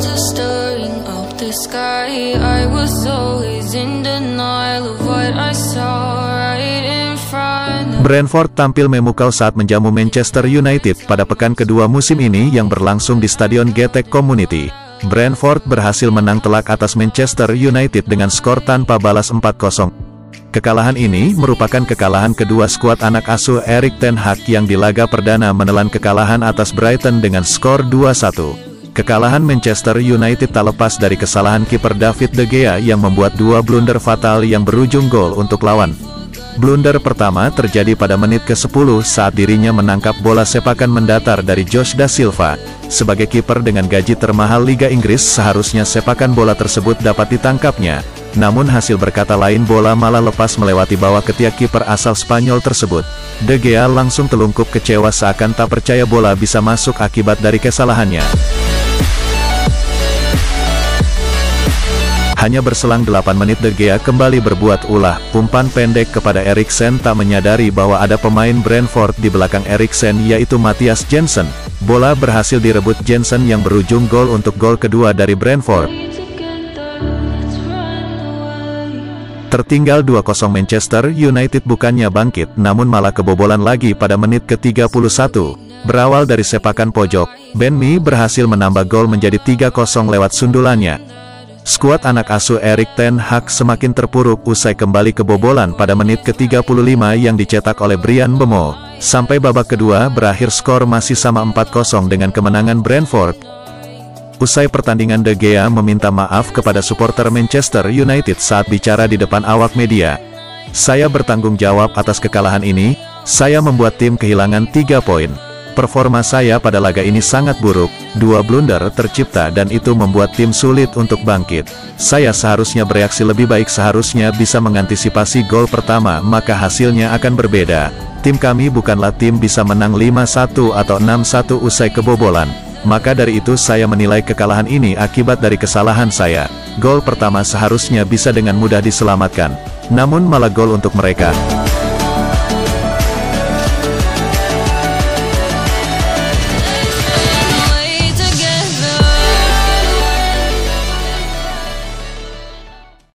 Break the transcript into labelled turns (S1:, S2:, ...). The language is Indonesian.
S1: clouds
S2: Brentford tampil memukau saat menjamu Manchester United pada pekan kedua musim ini yang berlangsung di Stadion GTEC Community. Brentford berhasil menang telak atas Manchester United dengan skor tanpa balas 4-0. Kekalahan ini merupakan kekalahan kedua skuad anak asuh Erik Ten Hag yang di laga perdana menelan kekalahan atas Brighton dengan skor 2-1. Kekalahan Manchester United tak lepas dari kesalahan kiper David De Gea yang membuat dua blunder fatal yang berujung gol untuk lawan. Blunder pertama terjadi pada menit ke-10 saat dirinya menangkap bola sepakan mendatar dari Josh Da Silva. Sebagai kiper dengan gaji termahal Liga Inggris seharusnya sepakan bola tersebut dapat ditangkapnya, namun hasil berkata lain bola malah lepas melewati bawah ketiak kiper asal Spanyol tersebut. De Gea langsung telungkup kecewa seakan tak percaya bola bisa masuk akibat dari kesalahannya. Hanya berselang 8 menit De Gea kembali berbuat ulah, umpan pendek kepada Eriksen tak menyadari bahwa ada pemain Brentford di belakang Eriksen yaitu Matthias Jensen. Bola berhasil direbut Jensen yang berujung gol untuk gol kedua dari Brentford. Tertinggal 2-0 Manchester United bukannya bangkit namun malah kebobolan lagi pada menit ke-31. Berawal dari sepakan pojok, Ben Mee berhasil menambah gol menjadi 3-0 lewat sundulannya. Skuad anak asuh Erik Ten Hag semakin terpuruk usai kembali kebobolan pada menit ke-35 yang dicetak oleh Brian Bemo. Sampai babak kedua berakhir skor masih sama 4-0 dengan kemenangan Brentford. Usai pertandingan De Gea meminta maaf kepada supporter Manchester United saat bicara di depan awak media. Saya bertanggung jawab atas kekalahan ini, saya membuat tim kehilangan tiga poin. Performa saya pada laga ini sangat buruk, dua blunder tercipta dan itu membuat tim sulit untuk bangkit. Saya seharusnya bereaksi lebih baik seharusnya bisa mengantisipasi gol pertama maka hasilnya akan berbeda. Tim kami bukanlah tim bisa menang 5-1 atau 6-1 usai kebobolan. Maka dari itu saya menilai kekalahan ini akibat dari kesalahan saya. Gol pertama seharusnya bisa dengan mudah diselamatkan. Namun malah gol untuk mereka.